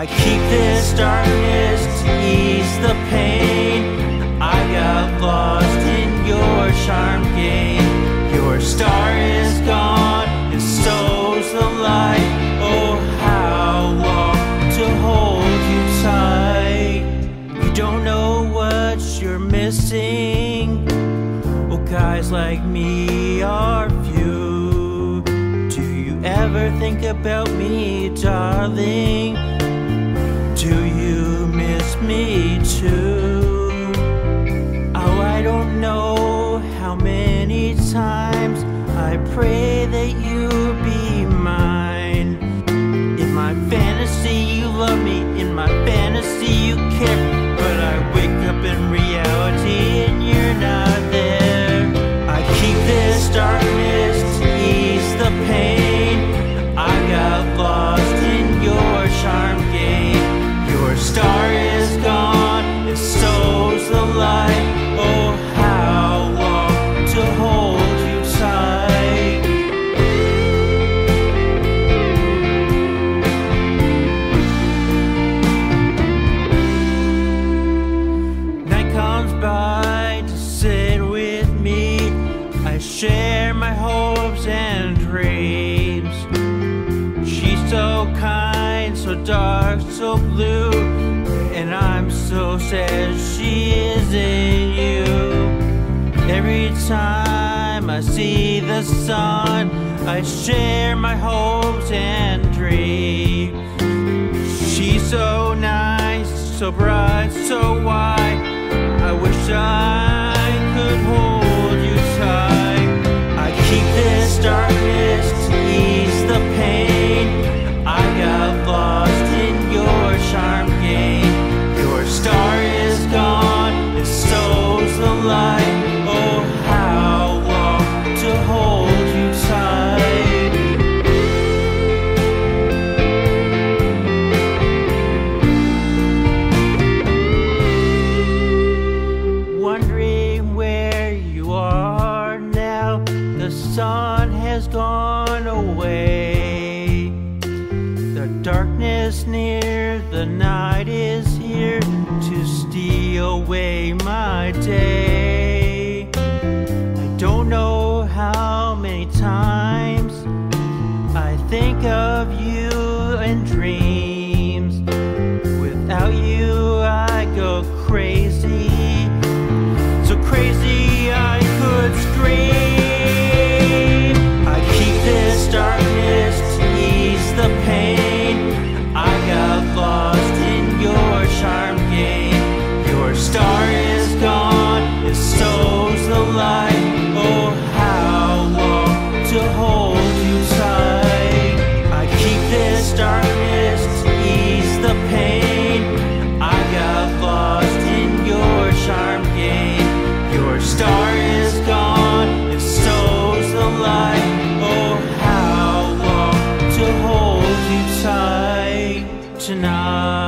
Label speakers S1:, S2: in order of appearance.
S1: I keep this darkness to ease the pain. I got lost in your charm game. Your star is gone, and so's the light. Oh, how long to hold you tight? You don't know what you're missing. Well, guys like me are few. Do you ever think about me, darling? Do you miss me too? Oh, I don't know how many times I pray that you be mine. In my fantasy, you love me. In my fantasy, you care. Dark, so blue. And I'm so sad she isn't you. Every time I see the sun, I share my hopes and dreams. She's so nice, so bright, so white. I wish I near, the night is here to steal away my day. I don't know how many times I think of. Tonight.